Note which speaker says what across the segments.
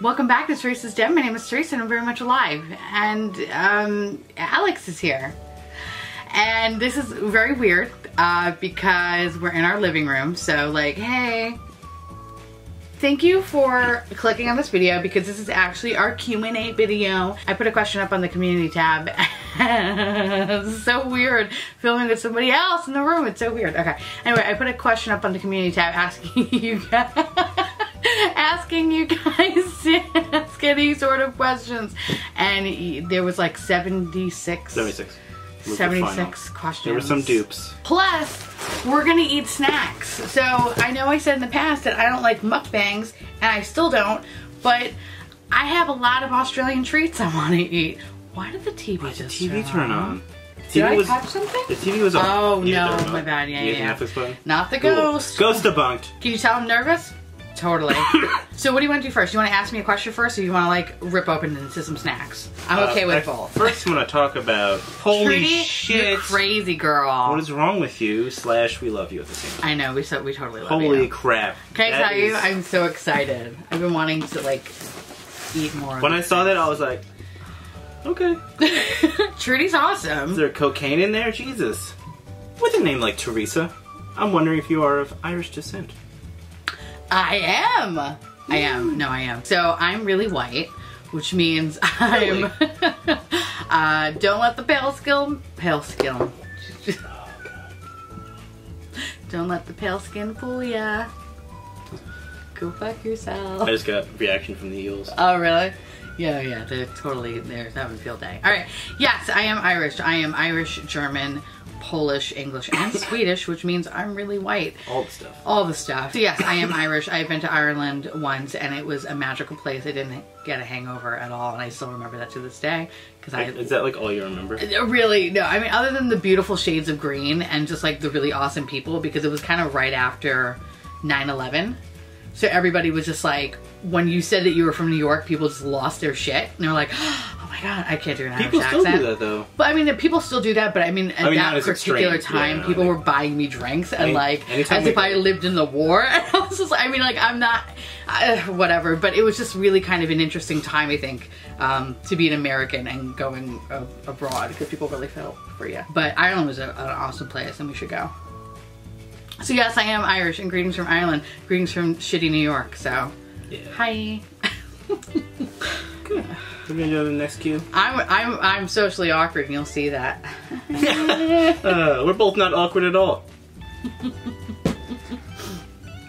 Speaker 1: Welcome back to Theresa's Dead. My name is Theresa and I'm very much alive. And um, Alex is here. And this is very weird uh, because we're in our living room. So like, hey, Thank you for clicking on this video because this is actually our Q&A video. I put a question up on the community tab. so weird filming with somebody else in the room. It's so weird. Okay. Anyway, I put a question up on the community tab asking you guys asking you guys to ask any sort of questions. And there was like 76
Speaker 2: 76.
Speaker 1: 76 questions.
Speaker 2: There were some dupes.
Speaker 1: Plus, we're gonna eat snacks. So I know I said in the past that I don't like mukbangs, and I still don't, but I have a lot of Australian treats I want to eat. Why did the TV
Speaker 2: Why
Speaker 1: just
Speaker 2: did TV turn on?
Speaker 1: Did
Speaker 2: TV
Speaker 1: I
Speaker 2: was,
Speaker 1: touch something?
Speaker 2: The TV was on.
Speaker 1: Oh
Speaker 2: Yeah,
Speaker 1: no, my bad. Yeah,
Speaker 2: You
Speaker 1: yeah.
Speaker 2: Netflix button?
Speaker 1: Not the
Speaker 2: Cool.
Speaker 1: ghost.
Speaker 2: Ghost debunked.
Speaker 1: Can you tell I'm nervous? Totally. so what do you want to do first? You want to ask me a question first, or you want to like rip open into some snacks? I'm okay
Speaker 2: Uh,
Speaker 1: with
Speaker 2: I
Speaker 1: both.
Speaker 2: First, I'm gonna talk about holy
Speaker 1: Trudy,
Speaker 2: shit.
Speaker 1: you're crazy girl.
Speaker 2: What is wrong with you? Slash, we love you at the same time.
Speaker 1: I know we so we totally love
Speaker 2: Holy
Speaker 1: you.
Speaker 2: crap!
Speaker 1: Can I tell you? I'm so excited. I've been wanting to like eat more.
Speaker 2: When I saw that, I was like, okay.
Speaker 1: Trudy's awesome.
Speaker 2: Is there cocaine in there? Jesus. With a name like Theresa, I'm wondering if you are of Irish descent.
Speaker 1: I am. I am. No, I am. So I'm really white, which means I'm. uh, don't let the pale skin. Pale skin. don't let the pale skin fool ya. Go fuck yourself.
Speaker 2: I just got reaction from the eels.
Speaker 1: Oh, really? Yeah, yeah, they're totally, they're having a field day. All right, yes, I am Irish. I am Irish, German, Polish, English, and Swedish, which means I'm really white.
Speaker 2: All the stuff.
Speaker 1: All the stuff. So yes, I am Irish. I've been to Ireland once, and it was a magical place. I didn't get a hangover at all, and I still remember that to this day because I
Speaker 2: Is that like all you remember?
Speaker 1: Uh, really no. I mean, other than the beautiful shades of green and just like the really awesome people, because it was kind of right after 9/11. So everybody was just like, when you said that you were from New York, people just lost their shit, and they were like, "Oh my god, I can't do an Irish
Speaker 2: People still
Speaker 1: accent."
Speaker 2: do that though.
Speaker 1: But I mean, people still do that. But I mean, at
Speaker 2: I mean,
Speaker 1: that particular
Speaker 2: extreme.
Speaker 1: time,
Speaker 2: Yeah,
Speaker 1: people were buying me drinks and
Speaker 2: Any-
Speaker 1: like as if I lived in the war. And I was just, I mean, like I'm not, uh, whatever. But it was just really kind of an interesting time, I think, um, to be an American and going uh, abroad because people really felt for you. But Ireland was a, an awesome place, and we should go. So yes, I am Irish, and greetings from Ireland. Greetings from shitty New York. So,
Speaker 2: Yeah.
Speaker 1: hi.
Speaker 2: Good. We're gonna go to the next cue.
Speaker 1: I'm I'm I'm socially awkward, and you'll see that.
Speaker 2: Uh, we're both not awkward at all.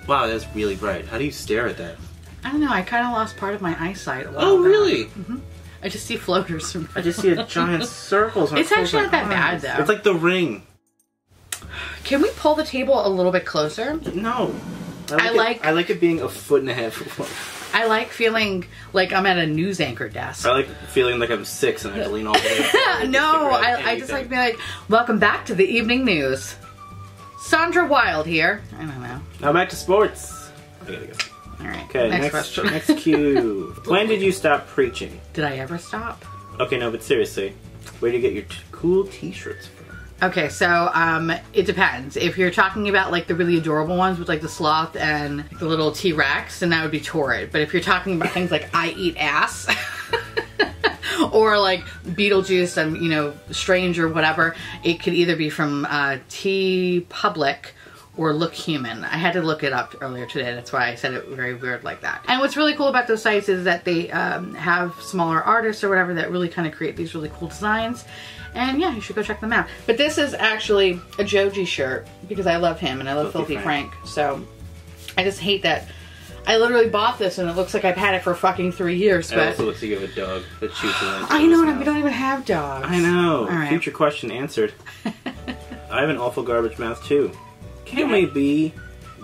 Speaker 2: wow, that's really bright. How do you stare at that?
Speaker 1: I don't know. I kind of lost part of my eyesight. A while
Speaker 2: Oh,
Speaker 1: back.
Speaker 2: really?
Speaker 1: I just see floaters from.
Speaker 2: I just see a giant circles. when
Speaker 1: It's actually not that bad, though.
Speaker 2: It's like the ring.
Speaker 1: Can we pull the table a little bit closer?
Speaker 2: No.
Speaker 1: I
Speaker 2: it-
Speaker 1: like-
Speaker 2: I like it being a foot and a half.
Speaker 1: I like feeling like I'm at a news anchor desk.
Speaker 2: I like feeling like I'm six and I have to lean all the way.
Speaker 1: no, I, I just like to be like, welcome back to the evening news. Sandra Wild here. I don't know.
Speaker 2: Now back to sports. I gotta go.
Speaker 1: All right.
Speaker 2: Okay,
Speaker 1: next,
Speaker 2: next
Speaker 1: question.
Speaker 2: next cue. when did you stop preaching?
Speaker 1: Did I ever stop?
Speaker 2: Okay, no, but seriously, where do you get your t- cool T-shirts from?
Speaker 1: Okay, so um, it depends. If you're talking about like the really adorable ones with like the sloth and the little T Rex, then that would be Torrid. But if you're talking about things like I eat ass. or like Beetlejuice and you know Strange or whatever, it could either be from uh, TeePublic or LookHuman. I had to look it up earlier today. That's why I said it very weird like that. And what's really cool about those sites is that they um, have smaller artists or whatever that really kind of create these really cool designs. And yeah, you should go check them out. But this is actually a Joji shirt because I love him and I love
Speaker 2: Filthy
Speaker 1: Filthy
Speaker 2: Frank.
Speaker 1: Frank. So I just hate that. I literally bought this and it looks like I've had it for fucking three years.
Speaker 2: It also looks like you have a dog that shoots an
Speaker 1: I know we don't even have dogs.
Speaker 2: I know.
Speaker 1: All right.
Speaker 2: Future question answered. I have an awful garbage mouth too. Can we be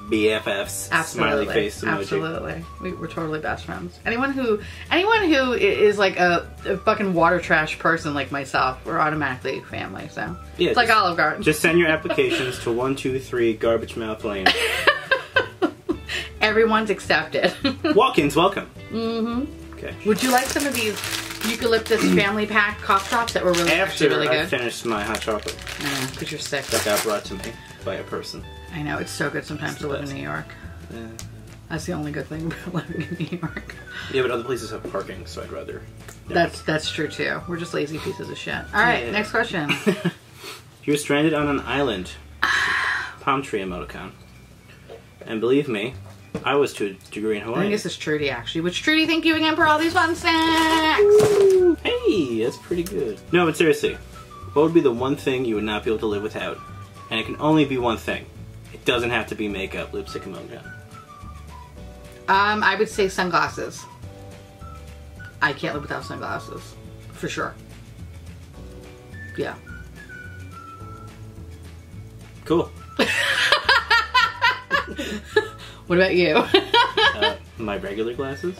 Speaker 2: BFFs?
Speaker 1: Absolutely,
Speaker 2: Smiley face emoji.
Speaker 1: absolutely. We, we're totally best friends. Anyone who, anyone who is like a, a fucking water trash person like myself, we're automatically family. So
Speaker 2: Yeah,
Speaker 1: it's like Olive Garden.
Speaker 2: Just send your applications to one two three Garbage Mouth Lane.
Speaker 1: Everyone's accepted.
Speaker 2: Walk-ins, welcome. Mm-hmm. Okay.
Speaker 1: Would you like some of these eucalyptus family pack cough drops that were really
Speaker 2: After
Speaker 1: really
Speaker 2: I
Speaker 1: good?
Speaker 2: finished my hot chocolate
Speaker 1: Because you're sick.
Speaker 2: that got brought to me by a person.
Speaker 1: I know it's so good sometimes to live in New York.
Speaker 2: Yeah.
Speaker 1: That's the only good thing about living in New York.
Speaker 2: Yeah, but other places have parking, so I'd rather.
Speaker 1: That's that's true too. We're just lazy pieces of shit. All right,
Speaker 2: Yeah.
Speaker 1: next question.
Speaker 2: You're stranded on an island. Palm tree emoticon. And believe me, I was to a degree in Hawaii.
Speaker 1: I think this is Trudy actually. Which Trudy, thank you again for all these fun snacks.
Speaker 2: Hey, that's pretty good. No, but seriously, what would be the one thing you would not be able to live without? And it can only be one thing. Doesn't have to be makeup, lipstick, emoticon.
Speaker 1: Um, I would say sunglasses. I can't live without sunglasses, for sure. Yeah.
Speaker 2: Cool.
Speaker 1: What about you?
Speaker 2: Uh, my regular glasses.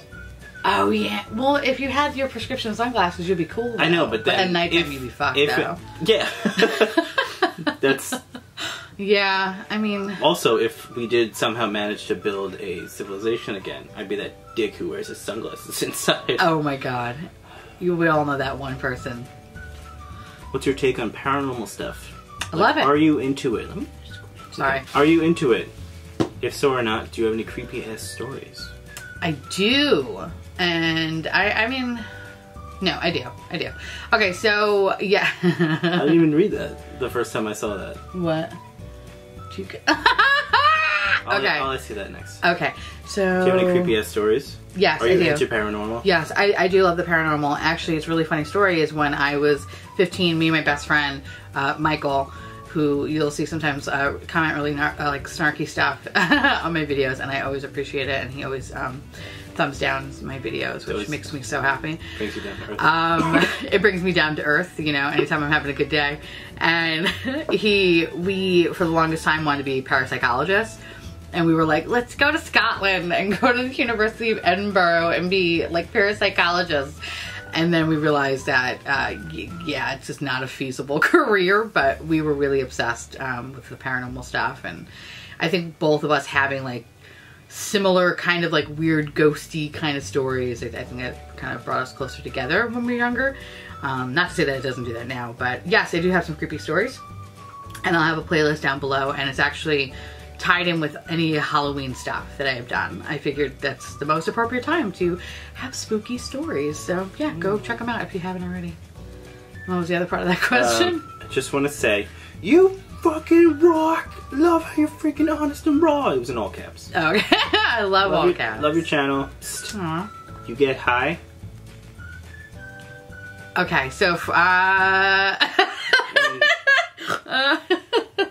Speaker 1: oh yeah. Well, if you had your prescription sunglasses, you'd be cool.
Speaker 2: I know, but then
Speaker 1: at nighttime
Speaker 2: if-
Speaker 1: you'd be fucked
Speaker 2: if
Speaker 1: though.
Speaker 2: yeah. That's
Speaker 1: Yeah, I mean,
Speaker 2: also if we did somehow manage to build a civilization again, I'd be that dick who wears his sunglasses inside.
Speaker 1: oh my god, you we all know that one person.
Speaker 2: What's your take on paranormal stuff?
Speaker 1: I love it.
Speaker 2: Are you into it? Let me just-
Speaker 1: Sorry,
Speaker 2: Are you into it? If so or not, do you have any creepy ass stories?
Speaker 1: I do, and I, I mean, no, I do, I do. Okay, so yeah.
Speaker 2: I didn't even read that the first time I saw that.
Speaker 1: what? You...
Speaker 2: I'll,
Speaker 1: okay.
Speaker 2: I'll you that next.
Speaker 1: Okay, so
Speaker 2: Do you have any creepy ass stories?
Speaker 1: Yes,
Speaker 2: Are
Speaker 1: I
Speaker 2: you
Speaker 1: do.
Speaker 2: into paranormal?
Speaker 1: Yes, I, I do love the paranormal. Actually, it's a really funny story. Is when I was 15, me and my best friend uh, Michael, who you'll see sometimes uh, comment really uh, like snarky stuff on my videos, and I always appreciate it. And he always um, thumbs down my videos, which makes me so happy.
Speaker 2: Brings you down to earth.
Speaker 1: Um, it brings me down to earth, you know, anytime I'm having a good day. And he, we, for the longest time, wanted to be parapsychologists. And we were like, let's go to Scotland and go to the University of Edinburgh and be like parapsychologists. And then we realized that, uh, y- yeah, it's just not a feasible career, but we were really obsessed um, with the paranormal stuff. And I think both of us having like similar kind of like weird ghosty kind of stories. I, I think that kind of brought us closer together when we were younger. Um, not to say that it doesn't do that now, but yes, I do have some creepy stories. And I'll have a playlist down below, and it's actually tied in with any Halloween stuff that I have done. I figured that's the most appropriate time to have spooky stories. So yeah, go check them out if you haven't already. What was the other part of that question?
Speaker 2: Um, I just want to say, you fucking rock! Love how you're freaking honest and raw. It was in all caps.
Speaker 1: okay. I love,
Speaker 2: Love
Speaker 1: all
Speaker 2: your,
Speaker 1: caps.
Speaker 2: love your channel. Psst.
Speaker 1: Aw.
Speaker 2: You get high.
Speaker 1: Okay, so uh, uh, do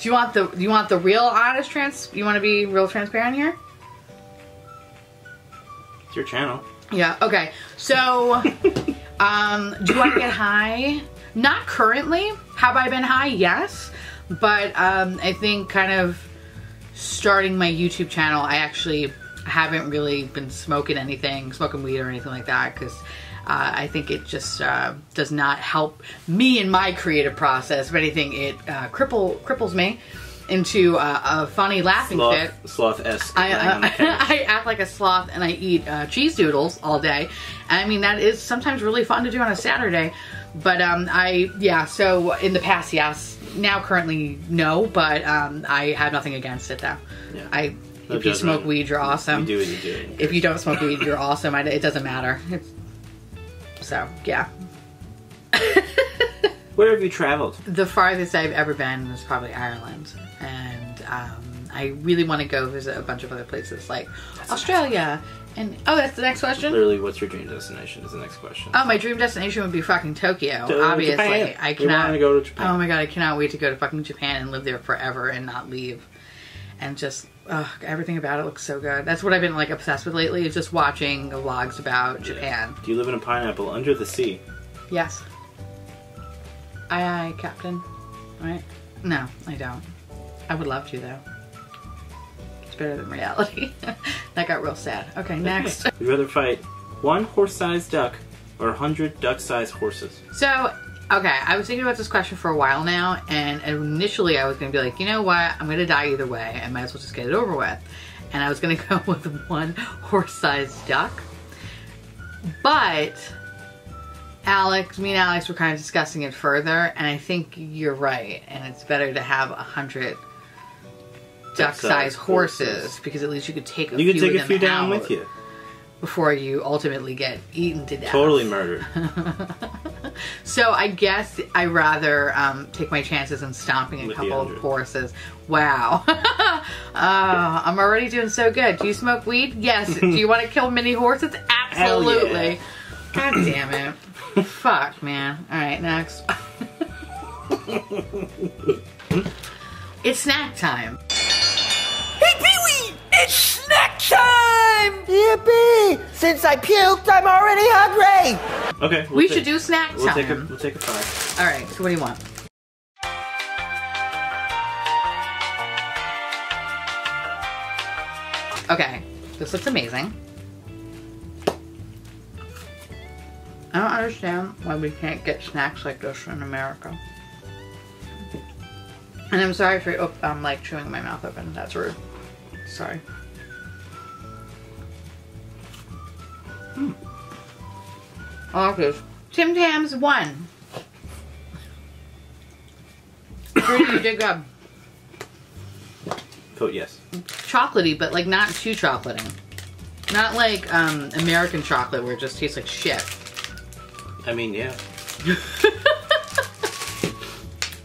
Speaker 1: you want the do you want the real honest trans? You want to be real transparent here?
Speaker 2: It's your channel.
Speaker 1: Yeah. Okay. So, um, do I get high? Not currently. Have I been high? Yes, but um, I think kind of starting my YouTube channel, I actually haven't really been smoking anything, smoking weed or anything like that, because uh, I think it just uh, does not help me in my creative process. If anything, it uh, cripple cripples me into uh, a funny laughing fit.
Speaker 2: Sloth, sloth-esque.
Speaker 1: I,
Speaker 2: lying on the.
Speaker 1: I act like a sloth and I eat uh, cheese doodles all day. And I mean, that is sometimes really fun to do on a Saturday. But um, I, yeah, so in the past, yes. Now, currently, no, but um, I have nothing against it though.
Speaker 2: Yeah.
Speaker 1: I,
Speaker 2: No
Speaker 1: if you smoke weed, you're awesome.
Speaker 2: You do it, you do.
Speaker 1: If you don't smoke weed, you're awesome. I, it doesn't matter. It's, so, yeah.
Speaker 2: Where have you traveled?
Speaker 1: The farthest I've ever been was probably Ireland, and um, I really want to go visit a bunch of other places like Australia. And oh, that's the next question.
Speaker 2: Literally, what's your dream destination? Is the next question.
Speaker 1: Oh, my dream destination would be fucking Tokyo.
Speaker 2: To
Speaker 1: obviously,
Speaker 2: Japan.
Speaker 1: I cannot.
Speaker 2: wanna go to Japan.
Speaker 1: Oh my god, I cannot wait to go to fucking Japan and live there forever and not leave. And just ugh, everything about it looks so good. That's what I've been like obsessed with lately. Is just watching vlogs about Japan.
Speaker 2: Do you live in a pineapple under the sea?
Speaker 1: Yes. Aye, aye, Captain. Right? No, I don't. I would love to though. It's better than reality. that got real sad. Okay, next.
Speaker 2: Would you rather fight one horse-sized duck or a hundred duck-sized horses?
Speaker 1: So, okay, I was thinking about this question for a while now, and initially I was going to be like, you know what, I'm going to die either way. I might as well just get it over with. And I was going to go with one horse-sized duck. But Alex, me and Alex were kind of discussing it further, and I think you're right. And it's better to have a hundred duck-sized horses because at least you could take a
Speaker 2: You
Speaker 1: few
Speaker 2: could take a few down with you.
Speaker 1: before you ultimately get eaten to death.
Speaker 2: Totally murdered.
Speaker 1: So I guess I rather um, take my chances in stomping a
Speaker 2: With
Speaker 1: couple of horses. Wow, uh, I'm already doing so good. Do you smoke weed? Yes. Do you want to kill mini horses? Absolutely. God damn it. Fuck, man. All right, next. it's snack time.
Speaker 3: Hey, Pee-wee! It's snack time! Yippee! Since I puked, I'm already hungry!
Speaker 2: Okay. we'll
Speaker 1: We
Speaker 2: take-
Speaker 1: should do snack
Speaker 2: We'll take a
Speaker 1: time.
Speaker 2: we'll take a five.
Speaker 1: All right. So what do you want? Okay, this looks amazing. I don't understand why we can't get snacks like this in America. And I'm sorry for oh, I'm like chewing my mouth open. That's rude. Sorry. Hmm. I like this. Tim Tams one. Pretty you did good.
Speaker 2: Vote yes.
Speaker 1: Chocolatey, but like not too chocolatey. Not like um, American chocolate where it just tastes like shit.
Speaker 2: I mean, yeah.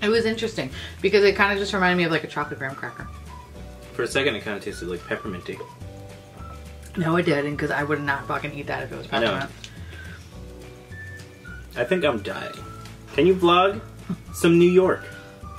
Speaker 1: It was interesting because it kind of just reminded me of like a chocolate graham cracker.
Speaker 2: For a second, it kind of tasted like pepperminty.
Speaker 1: No, it didn't because I would not fucking eat that if it was
Speaker 2: I know.
Speaker 1: peppermint.
Speaker 2: I think I'm dying. Can you vlog some New York?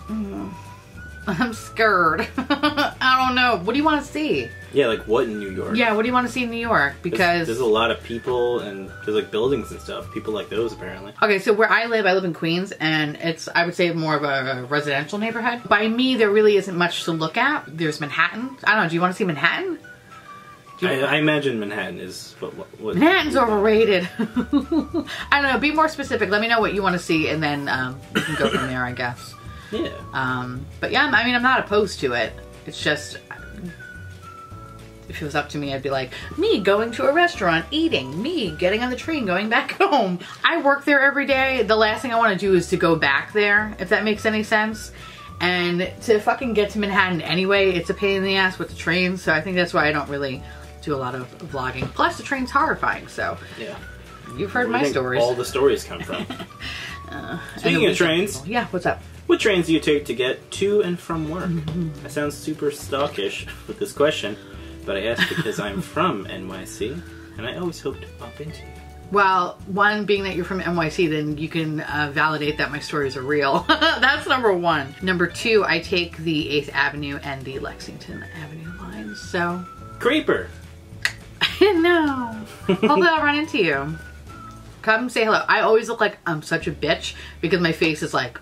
Speaker 2: Mm.
Speaker 1: I'm scared. I don't know. What do you want to see?
Speaker 2: Yeah, like what in New York?
Speaker 1: Yeah, what do you want to see in New York? Because
Speaker 2: there's, a lot of people and there's like buildings and stuff. People like those apparently.
Speaker 1: Okay, so where I live, I live in Queens, and it's I would say more of a residential neighborhood. By me, there really isn't much to look at. There's Manhattan. I don't know. Do you want to see Manhattan?
Speaker 2: I, I imagine Manhattan is what. what, what
Speaker 1: Manhattan's overrated. I don't know. Be more specific. Let me know what you want to see, and then um, we can go from there. I guess.
Speaker 2: Yeah.
Speaker 1: Um, but yeah, I mean, I'm not opposed to it. It's just if it was up to me, I'd be like, me going to a restaurant, eating, me getting on the train, going back home. I work there every day. The last thing I want to do is to go back there, if that makes any sense. And to fucking get to Manhattan anyway, it's a pain in the ass with the train. So I think that's why I don't really do a lot of vlogging. Plus, the train's horrifying. So
Speaker 2: Yeah.
Speaker 1: you've heard my
Speaker 2: do you think
Speaker 1: stories.
Speaker 2: All the stories come from.
Speaker 1: Uh, and
Speaker 2: Speaking of trains,
Speaker 1: people. yeah. What's up?
Speaker 2: what trains do you take to get to and from work? Mm-hmm. I sound super stalkish with this question, but I ask because I'm from NYC and I always hope to bump into you.
Speaker 1: Well, one being that you're from NYC, then you can uh, validate that my stories are real. That's number one. Number two, I take the 8th Avenue and the Lexington Avenue lines. So,
Speaker 2: Creeper.
Speaker 1: no. Hopefully, I'll run into you. Come say hello. I always look like I'm such a bitch because my face is like,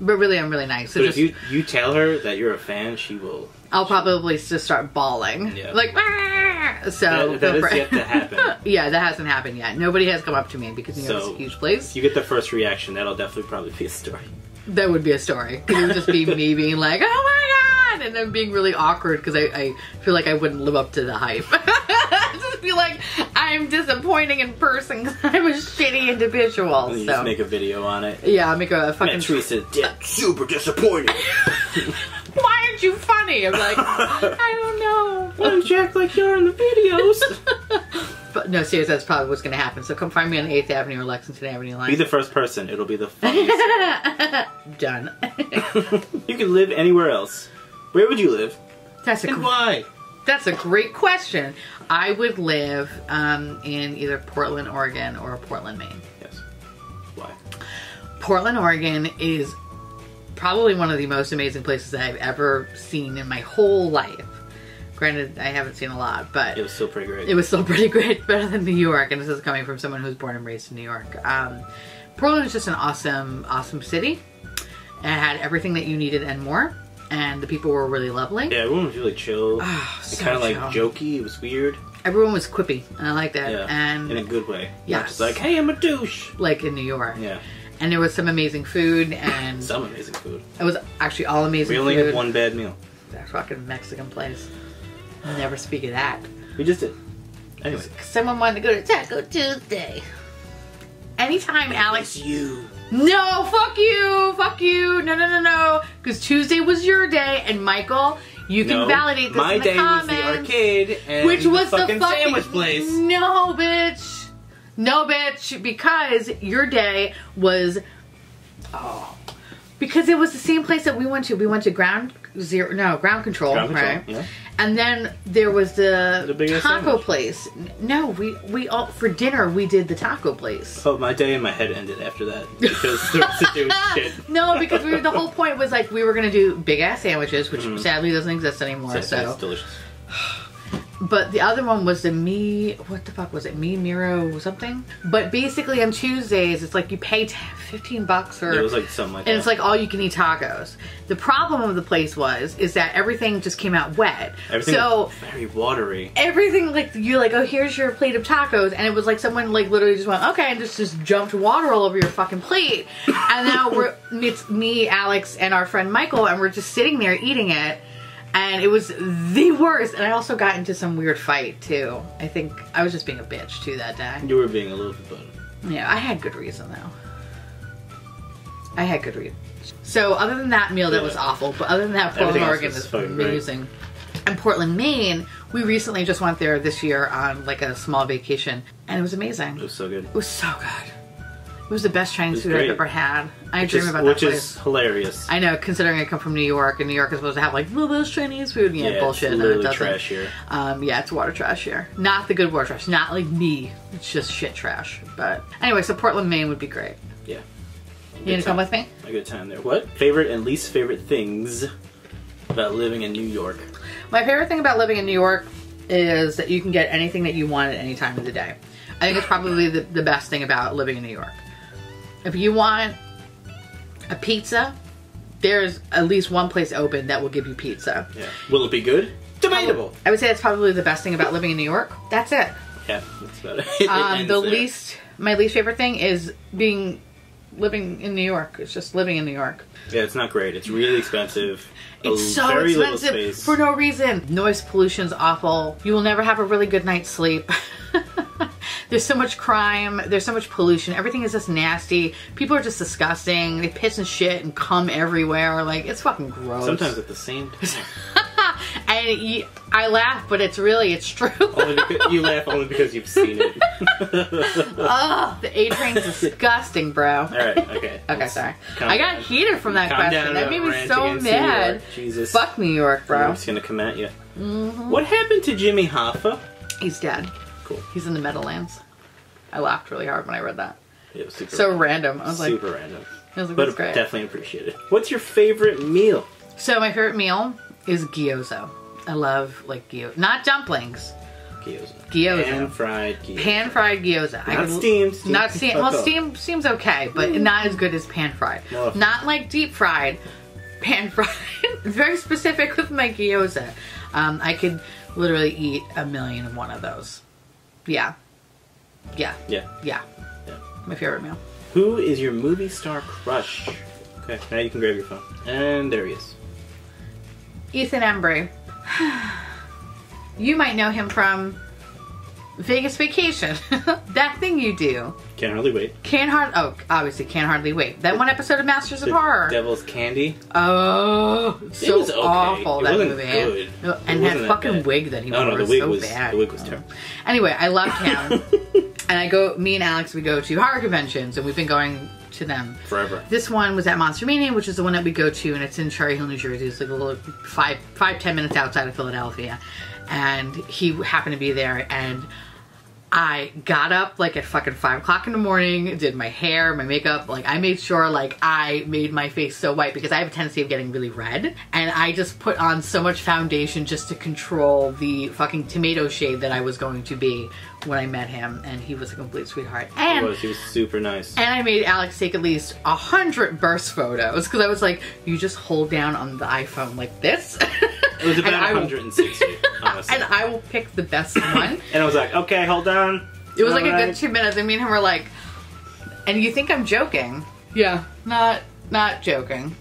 Speaker 1: but really, I'm really nice. So
Speaker 2: But
Speaker 1: just,
Speaker 2: if you you tell her that you're a fan, she will.
Speaker 1: I'll probably just start bawling.
Speaker 2: Yeah.
Speaker 1: Like, "Ah!" so.
Speaker 2: That- that is yet to happen.
Speaker 1: yeah, that hasn't happened yet. Nobody has come up to me because, you know,
Speaker 2: So-
Speaker 1: it's a huge place.
Speaker 2: You get the first reaction, that'll definitely probably be a story.
Speaker 1: That would be a story. It would just be me being like, "Oh my god," and then being really awkward because I, I feel like I wouldn't live up to the hype. just be like, "I'm disappointing in person because I'm a shitty individual."
Speaker 2: And you
Speaker 1: so
Speaker 2: just make a video on it.
Speaker 1: yeah, I'll make a fucking.
Speaker 2: Man, Theresa super disappointed.
Speaker 1: Why aren't you funny? I'm like, I don't know.
Speaker 2: Why don't you act like you're in the videos?
Speaker 1: But no, seriously, that's probably what's going to happen. So come find me on the 8th Avenue or Lexington Avenue line.
Speaker 2: Be the first person. It'll be the funniest.
Speaker 1: Done.
Speaker 2: you can live anywhere else. Where would you live?
Speaker 1: that's a
Speaker 2: And why?
Speaker 1: That's a great question. I would live um, in either Portland, Oregon, or Portland, Maine.
Speaker 2: Yes. Why?
Speaker 1: Portland, Oregon is probably one of the most amazing places that I've ever seen in my whole life. Granted, I haven't seen a lot, but
Speaker 2: It was still pretty great.
Speaker 1: it was still pretty great, better than New York. And this is coming from someone who's born and raised in New York. Um, Portland is just an awesome, awesome city. It had everything that you needed and more. And the people were really lovely.
Speaker 2: yeah, everyone was really chill.
Speaker 1: Ah, so
Speaker 2: kind of like jokey. It was weird.
Speaker 1: Everyone was quippy, and I like that.
Speaker 2: Yeah.
Speaker 1: And
Speaker 2: in a good way. Yeah, like, hey, I'm a douche.
Speaker 1: like in New York.
Speaker 2: Yeah.
Speaker 1: And there was some amazing food, and
Speaker 2: Some amazing food.
Speaker 1: it was actually all amazing
Speaker 2: We only
Speaker 1: food.
Speaker 2: had one bad meal.
Speaker 1: That fucking Mexican place. Never speak of that.
Speaker 2: We just did. Anyway.
Speaker 1: Someone wanted to go to Taco Tuesday. Anytime, Alex.
Speaker 2: It's you.
Speaker 1: No, fuck you, fuck you. No, no, no, no. Because Tuesday was your day, and Michael, You can
Speaker 2: No,
Speaker 1: validate this
Speaker 2: My
Speaker 1: in the
Speaker 2: day
Speaker 1: comments.
Speaker 2: was the arcade, and
Speaker 1: which was
Speaker 2: the fucking,
Speaker 1: the fucking
Speaker 2: sandwich place.
Speaker 1: No, bitch. No, bitch. Because your day was. Oh. Because it was the same place that we went to. We went to ground zero, no ground control,
Speaker 2: Ground control,
Speaker 1: right?
Speaker 2: yeah.
Speaker 1: And then there was the,
Speaker 2: The
Speaker 1: taco
Speaker 2: sandwich.
Speaker 1: place. No, we we all for dinner we did the taco place.
Speaker 2: Oh, my day in my head ended after that because the rest of it was shit.
Speaker 1: No, because we were, the whole point was like we were gonna do big ass sandwiches, which mm-hmm. sadly doesn't exist anymore.
Speaker 2: So,
Speaker 1: So,
Speaker 2: it's delicious.
Speaker 1: But the other one was the me. What the fuck was it? Me Miro something. But basically on Tuesdays, it's like you pay t- fifteen bucks or Yeah,
Speaker 2: It was like something like
Speaker 1: and
Speaker 2: that.
Speaker 1: it's like all you can eat tacos. The problem of the place was is that everything just came out wet.
Speaker 2: Everything
Speaker 1: so
Speaker 2: very watery.
Speaker 1: everything like you're like, oh, here's your plate of tacos, and it was like someone like literally just went, okay, and just just jumped water all over your fucking plate, and now we're it's me, Alex, and our friend Michael, and we're just sitting there eating it. And it was the worst. And I also got into some weird fight too. I think I was just being a bitch too that day.
Speaker 2: You were being a little bit.
Speaker 1: Yeah, I had good reason though. I had good reason. So other than that meal that was awful, but other than that, Portland, Oregon is
Speaker 2: great.
Speaker 1: amazing. And Portland, Maine, we recently just went there this year on like a small vacation, and it was amazing.
Speaker 2: It was so good.
Speaker 1: It was so good. It was the best Chinese food. I've ever had. I
Speaker 2: Which
Speaker 1: dream
Speaker 2: is,
Speaker 1: about
Speaker 2: which
Speaker 1: that
Speaker 2: is
Speaker 1: place.
Speaker 2: hilarious.
Speaker 1: I know, considering I come from New York, and New York is supposed to have like the best Chinese food. Yeah,
Speaker 2: yeah,
Speaker 1: bullshit.
Speaker 2: It's
Speaker 1: no, it doesn't.
Speaker 2: trash here.
Speaker 1: Um, yeah, it's water trash here. Not the good water trash. Not like me. It's just shit trash. But anyway, so Portland, Maine would be great.
Speaker 2: Yeah.
Speaker 1: You gonna come with me?
Speaker 2: A good time there. What? Favorite and least favorite things about living in New York?
Speaker 1: My favorite thing about living in New York is that you can get anything that you want at any time of the day. I think it's probably the, the best thing about living in New York. If you want a pizza, there's at least one place open that will give you pizza.
Speaker 2: Yeah. Will it be good? Debatable.
Speaker 1: I would say that's probably the best thing about living in New York. That's it.
Speaker 2: Yeah, that's about it. It
Speaker 1: Um, the
Speaker 2: there.
Speaker 1: least, my least favorite thing is being living in New York. It's just living in New York.
Speaker 2: Yeah, it's not great. It's really expensive.
Speaker 1: It's so expensive for no reason. Noise pollution's awful. You will never have a really good night's sleep. There's so much crime. There's so much pollution. Everything is just nasty. People are just disgusting. They piss and shit and cum everywhere. Like it's fucking gross.
Speaker 2: Sometimes at the same time.
Speaker 1: and you, I laugh, but it's really it's true.
Speaker 2: because, you laugh only because you've seen it.
Speaker 1: Ugh, the A train's disgusting, bro.
Speaker 2: All right. Okay.
Speaker 1: Okay, sorry. I got
Speaker 2: down.
Speaker 1: heated from that
Speaker 2: Calm
Speaker 1: question. that made me so mad.
Speaker 2: Jesus.
Speaker 1: Fuck New York, bro.
Speaker 2: I'm just gonna come at you. Mm-hmm. What happened to Jimmy Hoffa?
Speaker 1: He's dead.
Speaker 2: Cool.
Speaker 1: He's in the Meadowlands. I laughed really hard when I read that.
Speaker 2: It was super
Speaker 1: So random. I was like,
Speaker 2: super random.
Speaker 1: I was like,
Speaker 2: But
Speaker 1: great.
Speaker 2: definitely appreciate it. What's your favorite meal?
Speaker 1: So my favorite meal is gyoza. I love like gyoza, not dumplings,
Speaker 2: Gyoza.
Speaker 1: Gyoza.
Speaker 2: Pan fried gyoza.
Speaker 1: pan fried gyoza. I
Speaker 2: Not steamed. Steamed
Speaker 1: Not
Speaker 2: steamed.
Speaker 1: Well,
Speaker 2: up.
Speaker 1: steam seems okay, but not as good as pan fried.
Speaker 2: Well-
Speaker 1: Not like deep fried. Pan fried. Very specific with my gyoza. Um, I could literally eat a million of one of those. Yeah. Yeah.
Speaker 2: Yeah.
Speaker 1: Yeah.
Speaker 2: Yeah.
Speaker 1: My favorite meal.
Speaker 2: Who is your movie star crush? Okay, now you can grab your phone. And there he is.
Speaker 1: Ethan Embry. you might know him from Vegas Vacation. that thing you do.
Speaker 2: Can't hardly wait.
Speaker 1: Can't hard. Oh, obviously can't hardly wait. That one episode of Masters of Horror.
Speaker 2: Devil's Candy.
Speaker 1: Oh, so
Speaker 2: was okay.
Speaker 1: awful
Speaker 2: It
Speaker 1: that movie.
Speaker 2: good.
Speaker 1: Oh,
Speaker 2: it
Speaker 1: and that fucking wig that he
Speaker 2: No,
Speaker 1: wore
Speaker 2: no, the
Speaker 1: was
Speaker 2: wig
Speaker 1: so
Speaker 2: was
Speaker 1: bad.
Speaker 2: the wig was terrible.
Speaker 1: Anyway, I loved him. and I go. Me and Alex, we go to horror conventions, and we've been going to them
Speaker 2: Forever.
Speaker 1: This one was at Monster Mania, which is the one that we go to, and it's in Cherry Hill, New Jersey. It's like a little five, five, ten minutes outside of Philadelphia. And he happened to be there, and I got up like at fucking five o'clock in the morning, did my hair, my makeup. Like I made sure like I made my face so white because I have a tendency of getting really red, and I just put on so much foundation just to control the fucking tomato shade that I was going to be when I met him. And he was a complete sweetheart.
Speaker 2: He was. He was super nice.
Speaker 1: and I made Alex take at least a hundred burst photos because I was like, you just hold down on the iPhone like this.
Speaker 2: It was about
Speaker 1: and
Speaker 2: 160, honestly.
Speaker 1: and I will pick the best one.
Speaker 2: And I was like, okay, hold on.
Speaker 1: It was like a good two minutes. And me and him were like, and you think I'm joking? Yeah, not not joking.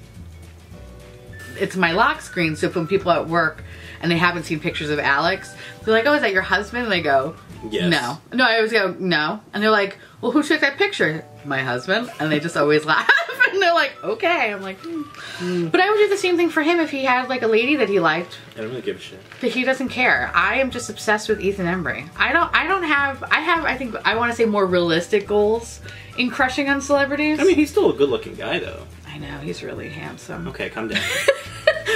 Speaker 1: It's my lock screen, so when people at work and they haven't seen pictures of Alex, they're like, "Oh, is that your husband?" And they go,
Speaker 2: Yes.
Speaker 1: "No, no." I always go, "No," and they're like, "Well, who took that picture?" My husband, and they just always laugh, and they're like, "Okay." I'm like, hmm. But I would do the same thing for him if he had like a lady that he liked,
Speaker 2: I don't really give a shit.
Speaker 1: but he doesn't care. I am just obsessed with Ethan Embry. I don't. I don't have. I have. I think I want to say more realistic goals in crushing on celebrities.
Speaker 2: I mean, he's still a good-looking guy, though.
Speaker 1: I know he's really handsome.
Speaker 2: Okay, calm down.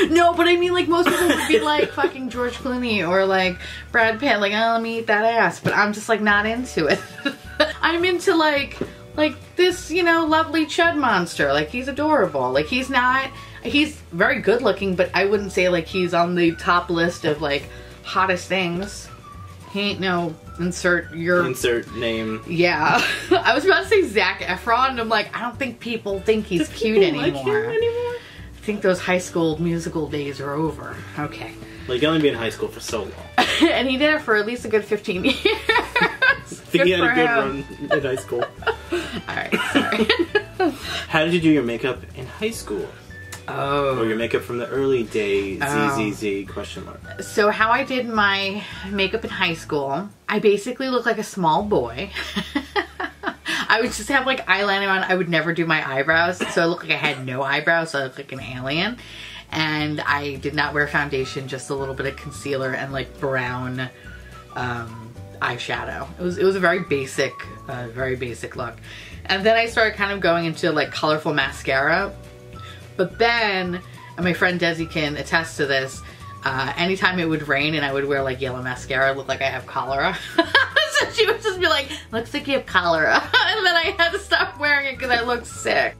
Speaker 1: No, but I mean, like most people would be like fucking George Clooney or like Brad Pitt, like, oh, let me eat that ass. But I'm just like not into it. I'm into like like this, you know, lovely chud monster. Like he's adorable. Like he's not. He's very good looking, but I wouldn't say like he's on the top list of like hottest things. He ain't no insert your
Speaker 2: Insert name.
Speaker 1: yeah. I was about to say Zac Efron, and I'm like, I don't think people think he's
Speaker 2: Do
Speaker 1: cute
Speaker 2: people like him
Speaker 1: anymore.
Speaker 2: anymore?
Speaker 1: I think those high school musical days are over. Okay.
Speaker 2: Like, you only be in high school for so long.
Speaker 1: and he did it for at least a good 15 years.
Speaker 2: I think he had a good
Speaker 1: him.
Speaker 2: run in high school.
Speaker 1: Alright, sorry.
Speaker 2: How did you do your makeup in high school?
Speaker 1: Oh.
Speaker 2: Or your makeup from the early days?
Speaker 1: Oh.
Speaker 2: ZZZ question mark.
Speaker 1: So, how I did my makeup in high school, I basically looked like a small boy. I would just have like eyeliner on. I would never do my eyebrows. So, I looked like I had no eyebrows. So, I looked like an alien. And I did not wear foundation, just a little bit of concealer and like brown um, eyeshadow. It was it was a very basic, uh, very basic look. And then I started kind of going into like colorful mascara. But then, and my friend Desi can attest to this. Uh, anytime it would rain and I would wear like yellow mascara, it looked like I have cholera. so she would just be like, "Looks like you have cholera," and then I had to stop wearing it because I looked sick.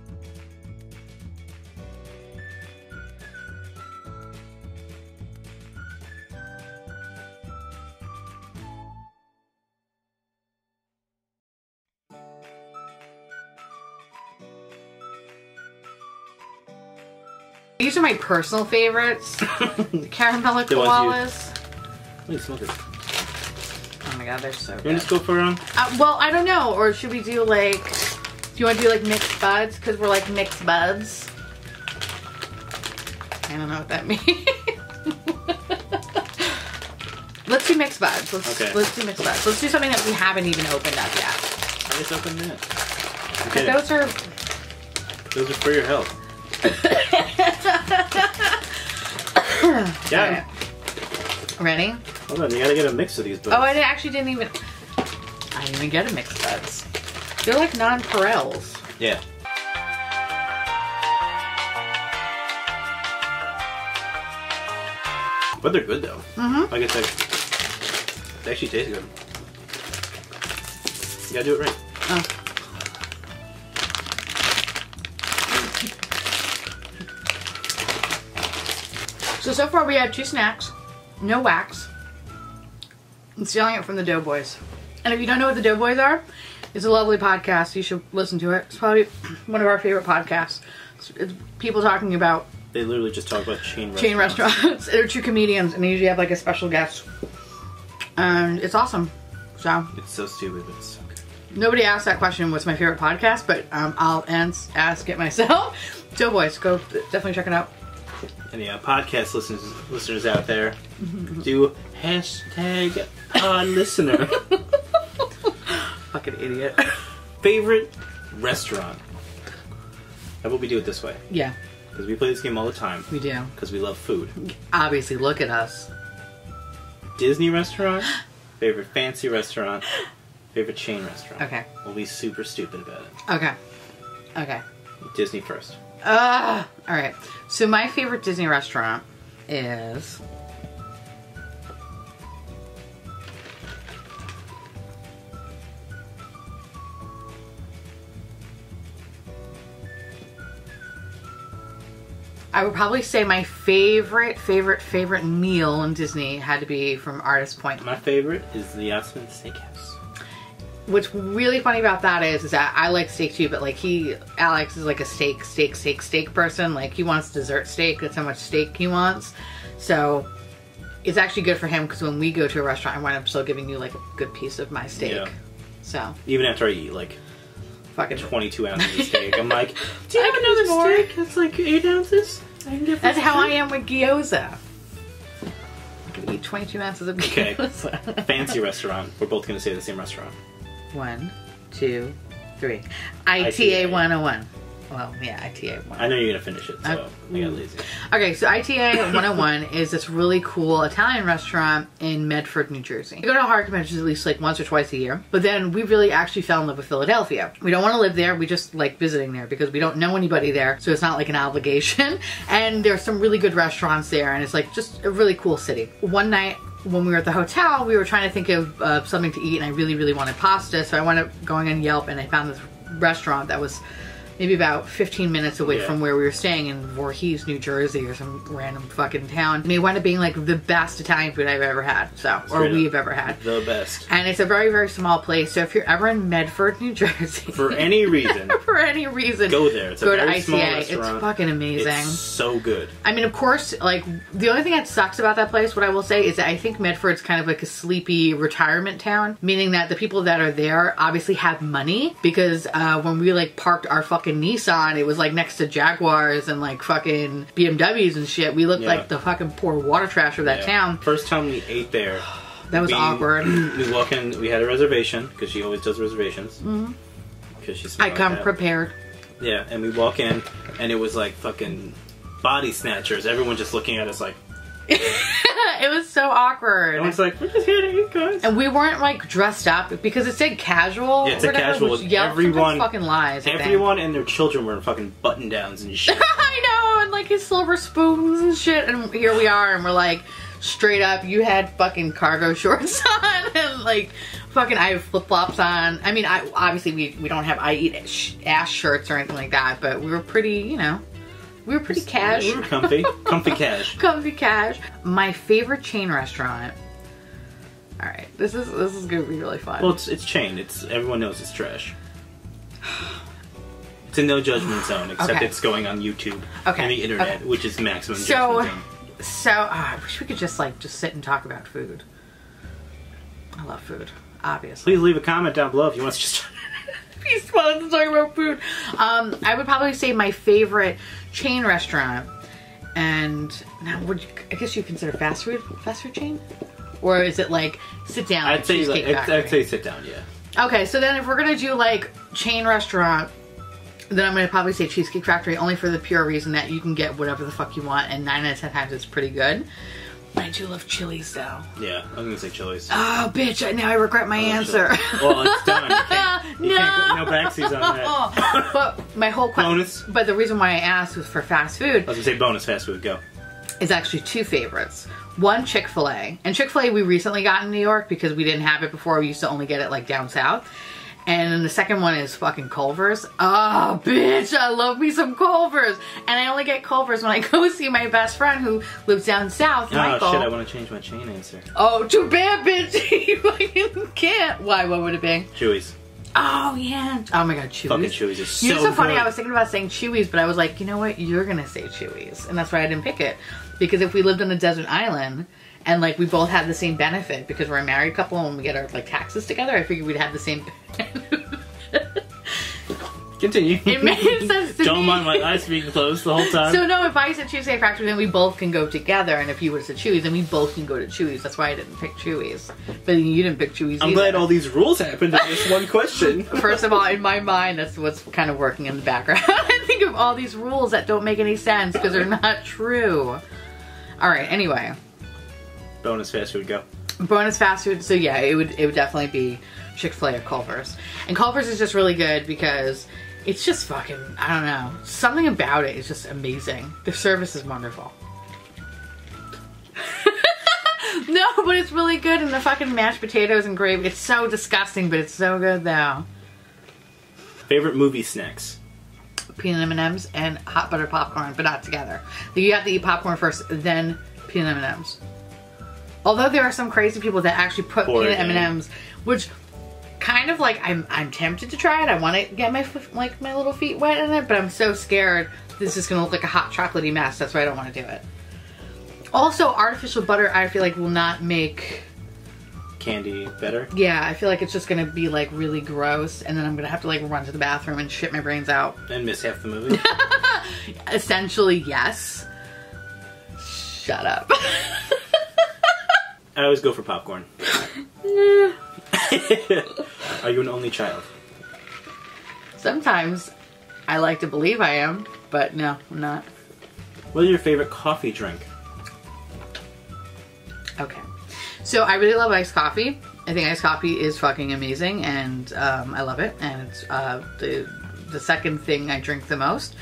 Speaker 1: These are my personal favorites.
Speaker 2: Caramello ones
Speaker 1: koalas.
Speaker 2: Let me smoke it.
Speaker 1: Oh my god, they're so
Speaker 2: You want
Speaker 1: good.
Speaker 2: to just go for round?
Speaker 1: Uh, well, I don't know. Or should we do like? Do you want to do like mixed buds? Because we're like mixed buds. I don't know what that means. let's do mixed buds. Let's
Speaker 2: Okay.
Speaker 1: let's do mixed buds. Let's do something that we haven't even opened up yet.
Speaker 2: I just opened it. Okay,
Speaker 1: those are
Speaker 2: those are for your health. Yeah.
Speaker 1: Okay. ready.
Speaker 2: Hold on, you gotta get a mix of these buds.
Speaker 1: Oh, I actually didn't even. I didn't even get a mix of buds. They're like nonpareils.
Speaker 2: Yeah. But they're good though.
Speaker 1: Mhm.
Speaker 2: Like it's like they actually taste good. You gotta do it right.
Speaker 1: Oh. So, far we had two snacks, no wax. I'm stealing it from the Doughboys. And if you don't know what the Doughboys are, it's a lovely podcast. You should listen to it. It's probably one of our favorite podcasts. It's, it's people talking about
Speaker 2: They literally just talk about chain restaurants.
Speaker 1: chain restaurants. They're two comedians, and they usually have like a special guest. And it's awesome. So,
Speaker 2: It's so stupid, but it's.
Speaker 1: Nobody asked that question. What's my favorite podcast? But um, I'll ans- ask it myself. Doughboys, go definitely check it out.
Speaker 2: And yeah, uh, podcast listeners listeners out there, mm-hmm. do hashtag pod listener.
Speaker 1: Fucking idiot.
Speaker 2: Favorite restaurant. How about we do it this way?
Speaker 1: yeah,
Speaker 2: Because we play this game all the time.
Speaker 1: we do.
Speaker 2: Because we love food.
Speaker 1: Obviously, look at us.
Speaker 2: Disney restaurant, favorite fancy restaurant, favorite chain restaurant.
Speaker 1: Okay.
Speaker 2: We'll be super stupid about it.
Speaker 1: Okay. Okay.
Speaker 2: Disney first.
Speaker 1: Uh, all right. So my favorite Disney restaurant is. I would probably say my favorite, favorite, favorite meal in Disney had to be from Artist Point.
Speaker 2: My favorite is the Yachtsman Steakhouse.
Speaker 1: What's really funny about that is, is that I like steak too, but like he, Alex is like a steak, steak, steak, steak person. Like he wants dessert steak. That's how much steak he wants. So it's actually good for him because when we go to a restaurant, I wind up still giving you like a good piece of my steak.
Speaker 2: Yeah.
Speaker 1: So
Speaker 2: Even after I eat like
Speaker 1: fucking.
Speaker 2: 22 ounces of steak, I'm like, do you
Speaker 1: I
Speaker 2: have another
Speaker 1: more."
Speaker 2: steak that's like 8 ounces? I can get
Speaker 1: That's how I am with gyoza. I can eat 22 ounces of gyoza. Okay.
Speaker 2: Fancy restaurant. We're both going to say the same restaurant.
Speaker 1: One, two, three.
Speaker 2: ITA.
Speaker 1: ITA 101. well, yeah, ITA one.
Speaker 2: I know you're gonna finish it, so
Speaker 1: Uh,
Speaker 2: I got lazy.
Speaker 1: Okay, so ITA 101 is this really cool Italian restaurant in Medford, New Jersey. We go to horror conventions at least like once or twice a year, but then we really actually fell in love with Philadelphia. We don't want to live there, we just like visiting there because we don't know anybody there, so it's not like an obligation. And there's some really good restaurants there, and it's like just a really cool city. One night, when we were at the hotel, we were trying to think of uh, something to eat, and I really, really wanted pasta, so I wound up going on Yelp and I found this restaurant that was maybe about 15 minutes away
Speaker 2: Yeah.
Speaker 1: from where we were staying in Voorhees, New Jersey, or some random fucking town. And it wound up being like the best Italian food I've ever had, so or
Speaker 2: Straight up.
Speaker 1: we've ever had.
Speaker 2: The best.
Speaker 1: And it's a very, very small place. So if you're ever in Medford, New Jersey,
Speaker 2: For any reason,
Speaker 1: for any reason,
Speaker 2: go there. It's a
Speaker 1: go to ITA. It's fucking amazing.
Speaker 2: It's so good.
Speaker 1: I mean, of course, like the only thing that sucks about that place, what I will say is that I think Medford's kind of like a sleepy retirement town, meaning that the people that are there obviously have money because uh, when we like parked our fucking Nissan, it was like next to Jaguars and like fucking BMWs and shit. We looked
Speaker 2: Yeah.
Speaker 1: like the fucking poor water trash of that
Speaker 2: Yeah.
Speaker 1: town.
Speaker 2: First time we ate there,
Speaker 1: That was
Speaker 2: we,
Speaker 1: awkward.
Speaker 2: We walk in. We had a reservation because she always does reservations. Mm-hmm. Because she's.
Speaker 1: I
Speaker 2: smart
Speaker 1: come
Speaker 2: like that.
Speaker 1: prepared.
Speaker 2: Yeah, and we walk in, and it was like fucking body snatchers. Everyone just looking at us like.
Speaker 1: it was so awkward.
Speaker 2: Everyone's like, "We're just here to eat, guys."
Speaker 1: and we weren't like dressed up because it said casual.
Speaker 2: Yeah, it
Speaker 1: or
Speaker 2: said casual. Everyone-
Speaker 1: fucking lies.
Speaker 2: Everyone and their children were in fucking button downs and shit.
Speaker 1: I know, and like his silver spoons and shit. And here we are, and we're like, straight up, you had fucking cargo shorts on, and like, fucking, I have flip flops on. I mean, I obviously we we don't have I eat ass shirts or anything like that, but we were pretty, you know, we were pretty cash,
Speaker 2: we were comfy, comfy cash.
Speaker 1: comfy cash. My favorite chain restaurant. All right, this is this is gonna be really fun.
Speaker 2: Well, it's it's chain. It's everyone knows it's trash. It's a no judgment zone, except
Speaker 1: Okay.
Speaker 2: it's going on YouTube
Speaker 1: Okay,
Speaker 2: and the internet,
Speaker 1: okay.
Speaker 2: which is maximum
Speaker 1: So,
Speaker 2: judgment zone.
Speaker 1: so ah, I wish we could just like just sit and talk about food. I love food, obviously.
Speaker 2: Please leave a comment down below if you want to just.
Speaker 1: He's fun to talk about food. Um, I would probably say my favorite chain restaurant, and now would you, I guess you consider fast food fast food chain, or is it like sit down?
Speaker 2: I'd say like, I'd, I'd say sit down. Yeah.
Speaker 1: Okay, so then if we're gonna do like chain restaurant, then I'm gonna probably say Cheesecake Factory only for the pure reason that you can get whatever the fuck you want, and nine out of ten times it's pretty good. I do love Chili's though.
Speaker 2: Yeah, I'm gonna say Chili's.
Speaker 1: Oh, bitch! I- Now I regret my oh, answer.
Speaker 2: well, it's done. You can't, you
Speaker 1: no.
Speaker 2: can't go, no backsies on that.
Speaker 1: but my whole question.
Speaker 2: Bonus.
Speaker 1: But the reason why I asked was for fast food
Speaker 2: I was gonna say bonus fast food. Go.
Speaker 1: is actually two favorites. One Chick Fil A, and Chick Fil A we recently got in New York because we didn't have it before. We used to only get it like down south. And then the second one is fucking Culver's. Oh, bitch, I love me some Culver's. And I only get Culver's when I go see my best friend who lives down south,
Speaker 2: Oh
Speaker 1: Michael.
Speaker 2: shit! I want to change my chain answer.
Speaker 1: Oh, too bad, bitch. you fucking can't. Why? What would it be?
Speaker 2: Chuy's.
Speaker 1: Oh, yeah. Oh my god, Chuy's.
Speaker 2: Fucking Chuy's is
Speaker 1: You know,
Speaker 2: so
Speaker 1: so funny. I was thinking about saying Chuy's, but I was like, you know what? You're gonna say Chuy's, and that's why I didn't pick it. Because if we lived on a desert island and like we both had the same benefit because we're a married couple and we get our like taxes together, I figured we'd have the same.
Speaker 2: Continue.
Speaker 1: It made sense to
Speaker 2: Don't
Speaker 1: me.
Speaker 2: mind my eyes being closed the whole time.
Speaker 1: so no, if I said Cheesecake Factory, then we both can go together, and if you would to Chuy's, then we both can go to Chuy's. That's why I didn't pick Chuy's, but you didn't pick Chuy's.
Speaker 2: I'm
Speaker 1: either.
Speaker 2: glad all these rules happened in this one question.
Speaker 1: First of all, in my mind, that's what's kind of working in the background. I think of all these rules that don't make any sense because they're not true. All right. Anyway,
Speaker 2: bonus fast food. Go.
Speaker 1: bonus fast food. So yeah, it would it would definitely be Chick Fil A or Culver's, and Culver's is just really good because it's just fucking I don't know something about it is just amazing. The service is wonderful. no, but it's really good, and the fucking mashed potatoes and gravy. It's so disgusting, but it's so good though.
Speaker 2: Favorite movie snacks.
Speaker 1: peanut M&Ms and hot butter popcorn, but not together. You have to eat popcorn first, then peanut M&Ms. Although there are some crazy people that actually put peanut. M&Ms, which kind of like I'm I'm tempted to try it. I want to get my like my little feet wet in it, but I'm so scared this is gonna look like a hot chocolatey mess. That's why I don't want to do it. Also, artificial butter I feel like will not make.
Speaker 2: Candy better.
Speaker 1: Yeah, I feel like it's just gonna be like really gross, and then I'm gonna have to like run to the bathroom and shit my brains out.
Speaker 2: And miss half the movie.
Speaker 1: Essentially, yes. Shut up.
Speaker 2: I always go for popcorn. Are you an only child?
Speaker 1: Sometimes I like to believe I am, but no, I'm not.
Speaker 2: What is your favorite coffee drink?
Speaker 1: Okay. So I really love iced coffee. I think iced coffee is fucking amazing, and um, I love it. And it's uh, the the second thing I drink the most.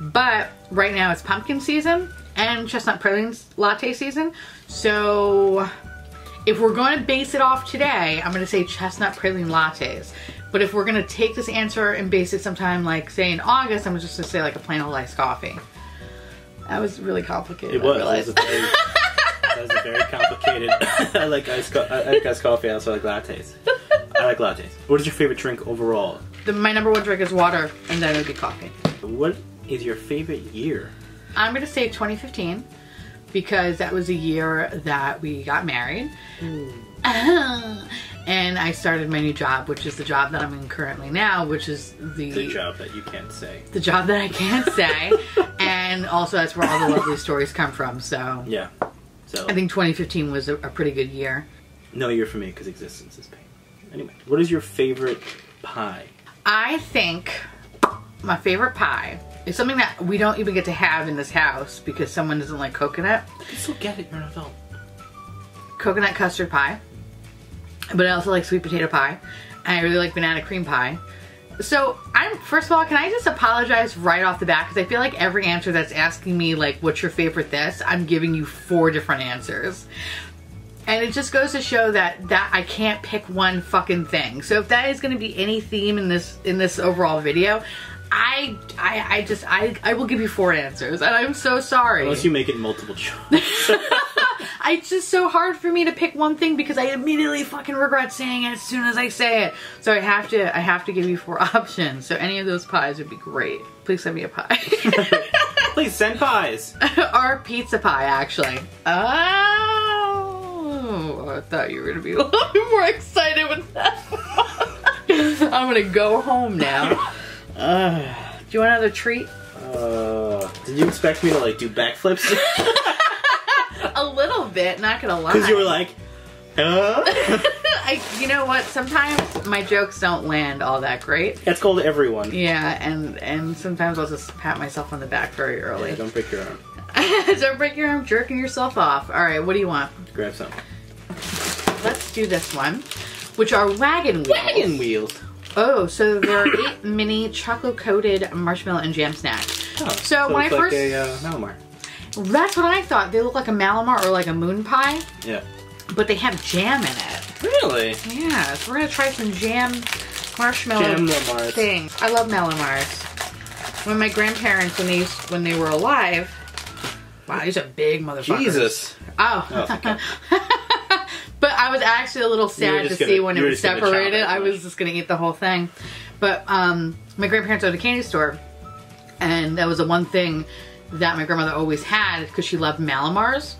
Speaker 1: But right now it's pumpkin season and chestnut praline latte season. So if we're going to base it off today, I'm going to say chestnut praline lattes. But if we're going to take this answer and base it sometime like say in August, I'm just going to say like a plain old iced coffee. That was really complicated.
Speaker 2: It
Speaker 1: I
Speaker 2: was. It was very, that was a very complicated. I like iced co- I like iced coffee. I also like lattes. I like lattes. What is your favorite drink overall?
Speaker 1: The, my number one drink is water, and then it would be coffee.
Speaker 2: What is your favorite year?
Speaker 1: I'm gonna say 2015 because that was a year that we got married. Hmm. and I started my new job, which is the job that I'm in currently now, which is the
Speaker 2: The job that you can't say.
Speaker 1: the job that I can't say. and also that's where all the lovely stories come from. So
Speaker 2: Yeah. So
Speaker 1: I think 2015 was a, a pretty good year.
Speaker 2: no year for me because existence is pain. Anyway, what is your favorite pie?
Speaker 1: I think my favorite pie is something that we don't even get to have in this house because someone doesn't like coconut.
Speaker 2: You still get it. You're an adult.
Speaker 1: coconut custard pie, but I also like sweet potato pie, and I really like banana cream pie. So I'm first of all, can I just apologize right off the bat because I feel like every answer that's asking me like what's your favorite this, I'm giving you four different answers. And it just goes to show that that I can't pick one fucking thing. So if that is going to be any theme in this in this overall video, I I I just I I will give you four answers, and I'm so sorry.
Speaker 2: Unless you make it multiple choice.
Speaker 1: it's just so hard for me to pick one thing because I immediately fucking regret saying it as soon as I say it. So I have to I have to give you four options. So any of those pies would be great. Please send me a pie.
Speaker 2: Please send pies.
Speaker 1: or pizza pie actually. Oh I thought you were gonna be a little bit more excited with that. I'm gonna go home now. Uh, do you want another treat?
Speaker 2: Uh, did you expect me to like do backflips?
Speaker 1: A little bit, not gonna lie.
Speaker 2: Because you were like, huh?
Speaker 1: I, you know what? Sometimes my jokes don't land all that great.
Speaker 2: That's called everyone.
Speaker 1: Yeah, and and sometimes I'll just pat myself on the back very early.
Speaker 2: Yeah, don't break your arm.
Speaker 1: don't break your arm jerking yourself off. All right, what do you want?
Speaker 2: Grab some.
Speaker 1: Let's do this one, which are wagon wheels.
Speaker 2: Wagon wheels.
Speaker 1: Oh, so there are eight mini chocolate coated marshmallow and jam snacks.
Speaker 2: Oh,
Speaker 1: So when
Speaker 2: it's
Speaker 1: I
Speaker 2: like
Speaker 1: first-
Speaker 2: a uh, Mallomar.
Speaker 1: That's what I thought. They look like a Mallomar or like a moon pie,
Speaker 2: Yeah.
Speaker 1: but they have jam in it.
Speaker 2: Really?
Speaker 1: Yeah, so we're gonna try some jam marshmallow
Speaker 2: Jam
Speaker 1: things. I love Mallomars. When my grandparents, when they used, when they were alive, wow, these are big motherfuckers.
Speaker 2: Jesus.
Speaker 1: Oh.
Speaker 2: Oh, okay.
Speaker 1: but I was actually a little sad to see
Speaker 2: gonna-
Speaker 1: when it was
Speaker 2: just gonna chop
Speaker 1: separated.
Speaker 2: it,
Speaker 1: I was just gonna eat the whole thing. But um, my grandparents owned a candy store, and that was the one thing that my grandmother always had because she loved Mallomars.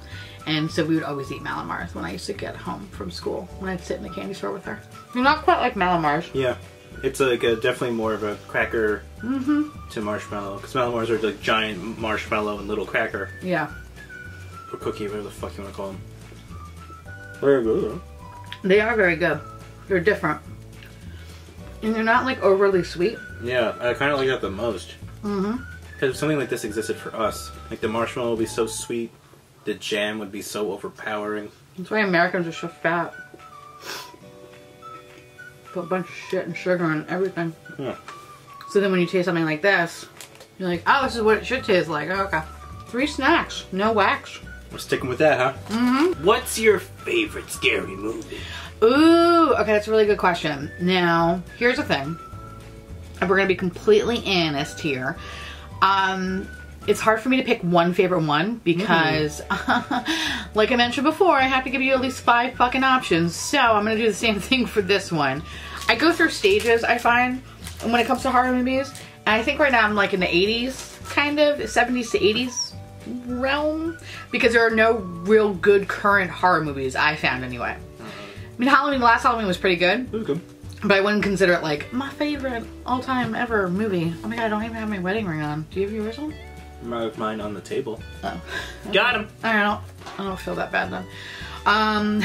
Speaker 1: And so we would always eat Mallomars when I used to get home from school when I'd sit in the candy store with her. They're not quite like Mallomars.
Speaker 2: Yeah. It's like a, definitely more of a cracker
Speaker 1: Mm-hmm.
Speaker 2: to marshmallow. Because Mallomars are like giant marshmallow and little cracker.
Speaker 1: Yeah.
Speaker 2: Or cookie, whatever the fuck you want to call them. Very good.
Speaker 1: They are very good. They're different. And they're not like overly sweet.
Speaker 2: Yeah, I kind of like that the most.
Speaker 1: Mm-hmm.
Speaker 2: Because if something like this existed for us, like the marshmallow would be so sweet, the jam would be so overpowering.
Speaker 1: That's why Americans are so fat. Put a bunch of shit and sugar and everything.
Speaker 2: Yeah.
Speaker 1: So then when you taste something like this, you're like, oh, this is what it should taste like. Oh, okay. Three snacks, no wax.
Speaker 2: We're sticking with that, huh? Mm-hmm. What's your favorite scary movie?
Speaker 1: Ooh, okay, that's a really good question. Now, here's the thing. And we're gonna be completely honest here. Um, it's hard for me to pick one favorite one because, like I mentioned before, I have to give you at least five fucking options. So I'm gonna do the same thing for this one. I go through stages, I find, when it comes to horror movies. And I think right now I'm like in the 80s, kind of, 70s to 80s realm. Because there are no real good current horror movies, I found anyway. I mean, Halloween, last Halloween was pretty good,
Speaker 2: Okay.
Speaker 1: but I wouldn't consider it like my favorite all time ever movie. Oh my god, I don't even have my wedding ring on. Do you have yours on?
Speaker 2: I have mine on the table.
Speaker 1: Oh.
Speaker 2: Got him.
Speaker 1: I don't, I don't feel that bad then. Um,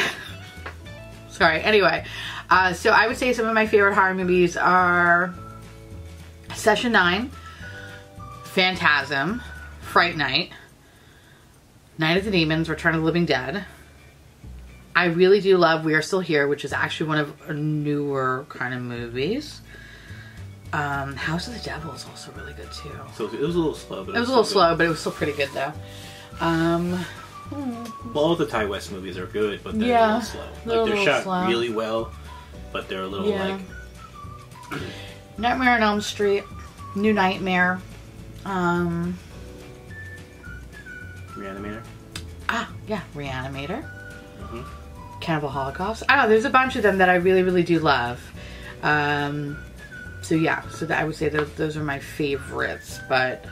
Speaker 1: sorry. Anyway, uh, so I would say some of my favorite horror movies are Session 9, Phantasm, Fright Night, Night of the Demons, Return of the Living Dead. I really do love We Are Still Here, which is actually one of newer kind of movies. Um, House of the Devil is also really good too.
Speaker 2: So it was a little slow, but
Speaker 1: It was a little
Speaker 2: still
Speaker 1: slow, but it was still pretty good though. Um.
Speaker 2: Well, all the Ti West movies are good, but they're
Speaker 1: Yeah,
Speaker 2: a little slow.
Speaker 1: they're
Speaker 2: Like they're
Speaker 1: little
Speaker 2: shot
Speaker 1: slow.
Speaker 2: really well, but they're a little
Speaker 1: Yeah.
Speaker 2: like
Speaker 1: Nightmare on Elm Street, New Nightmare. Um,
Speaker 2: Reanimator.
Speaker 1: Ah, yeah, Reanimator.
Speaker 2: Mhm.
Speaker 1: Cannibal Holocaust. I don't know, there's a bunch of them that I really, really do love. Um, so yeah, so that I would say those, those are my favorites. But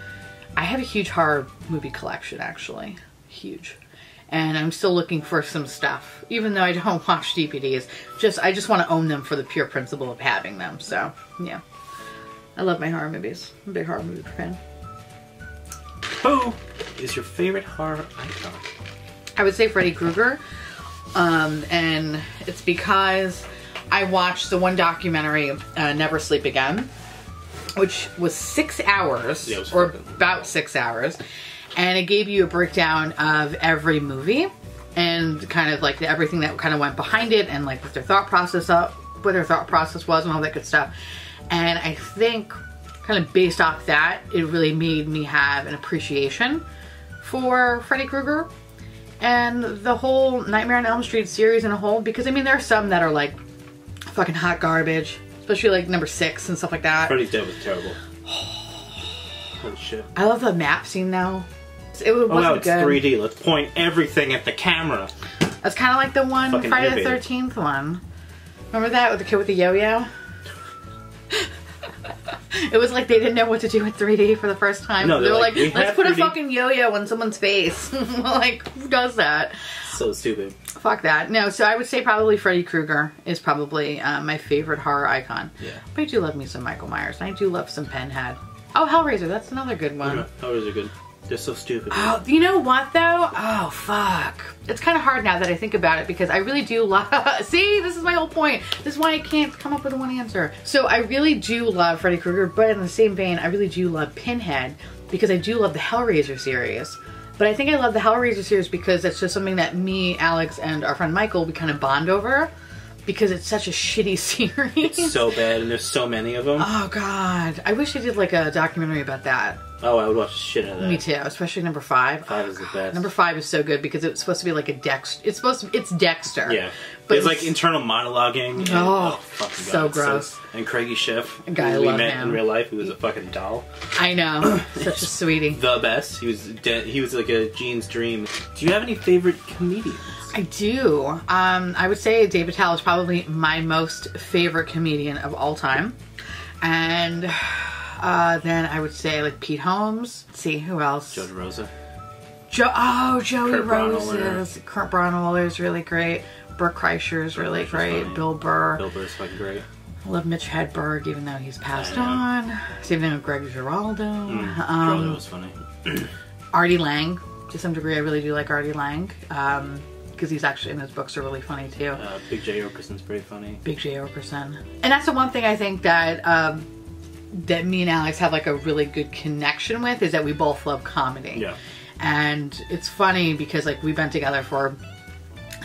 Speaker 1: I have a huge horror movie collection, actually. Huge. And I'm still looking for some stuff, even though I don't watch DVDs. Just I just want to own them for the pure principle of having them. So yeah, I love my horror movies. I'm a big horror movie fan.
Speaker 2: Who is your favorite horror icon?
Speaker 1: I would say Freddy Krueger. Um, and it's because I watched the one documentary, uh, Never Sleep Again, which was six hours,
Speaker 2: Yeah, was
Speaker 1: or about six hours. And it gave you a breakdown of every movie and kind of like everything that kind of went behind it and like what their thought process up, what their thought process was and all that good stuff. And I think kind of based off that, it really made me have an appreciation for Freddy Krueger and the whole Nightmare on Elm Street series in a whole because I mean there are some that are like fucking hot garbage, especially like number six and stuff like that.
Speaker 2: Freddy's Dead was terrible. Holy shit.
Speaker 1: I love the map scene though. It oh, wasn't
Speaker 2: Oh wow, it's
Speaker 1: good.
Speaker 2: 3D. Let's point everything at the camera.
Speaker 1: That's kind of like the one
Speaker 2: Fucking
Speaker 1: Friday the. Thirteenth one. Remember that with the kid with the yo-yo? It was like they didn't know what to do with 3D for the first time.
Speaker 2: No,
Speaker 1: they
Speaker 2: they're
Speaker 1: were
Speaker 2: like,
Speaker 1: like,
Speaker 2: "We
Speaker 1: "Let's put a
Speaker 2: 3D."
Speaker 1: fucking yo-yo on someone's face." like, who does that?
Speaker 2: So stupid.
Speaker 1: Fuck that. No, so I would say probably Freddy Krueger is probably uh, my favorite horror icon.
Speaker 2: Yeah.
Speaker 1: But I do love me some Michael Myers, and I do love some Pinhead. Oh, Hellraiser, that's another good one.
Speaker 2: Yeah, are good. They're so stupid.
Speaker 1: Oh, you know what though? Oh fuck! It's kind of hard now that I think about it because I really do love. See, this is my whole point. This is why I can't come up with one answer. So I really do love Freddy Krueger, but in the same vein, I really do love Pinhead because I do love the Hellraiser series. But I think I love the Hellraiser series because it's just something that me, Alex, and our friend Michael we kind of bond over because it's such a shitty series.
Speaker 2: It's so bad, and there's so many of them.
Speaker 1: oh god, I wish I did like a documentary about that.
Speaker 2: Oh, I would watch the shit out of that.
Speaker 1: Me too, especially number five.
Speaker 2: Five is the best.
Speaker 1: Number five is so good because it's supposed to be like a Dex. It's supposed to. It's Dexter.
Speaker 2: Yeah.
Speaker 1: but
Speaker 2: There's like internal monologuing. And,
Speaker 1: Oh,
Speaker 2: fucking
Speaker 1: so gross.
Speaker 2: and Craig Sheffer, a
Speaker 1: guy, I
Speaker 2: who we met
Speaker 1: him.
Speaker 2: in real life, who was a fucking doll.
Speaker 1: I know, such a sweetie.
Speaker 2: The best. He was de- he was like a Gene's dream. Do you have any favorite comedians?
Speaker 1: I do. Um, I would say Dave Attell is probably my most favorite comedian of all time, and uh, then I would say like Pete Holmes. Let's see who else?
Speaker 2: Joe DeRosa.
Speaker 1: Jo- oh, Joey
Speaker 2: Kurt
Speaker 1: Rose
Speaker 2: Braunohler.
Speaker 1: Kurt Braunohler is really great. Bert Kreischer is really
Speaker 2: Kreischer's
Speaker 1: great.
Speaker 2: funny.
Speaker 1: Bill Burr.
Speaker 2: Bill Burr's fucking great.
Speaker 1: I love Mitch Hedberg, even though he's passed on. Same thing with Greg Giraldo.
Speaker 2: Mm,
Speaker 1: Um,
Speaker 2: Giraldo was funny.
Speaker 1: Artie Lange, to some degree, I really do like Artie Lange because he's actually in his books are really funny too.
Speaker 2: Uh, Big Jay Oakerson's pretty funny.
Speaker 1: Big Jay Oakerson, and that's the one thing I think that um, that me and Alex have like a really good connection with is that we both love comedy.
Speaker 2: Yeah.
Speaker 1: and it's funny because like we've been together for.